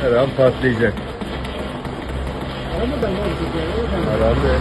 Her an patlayacak. Aramadan? Herhalde.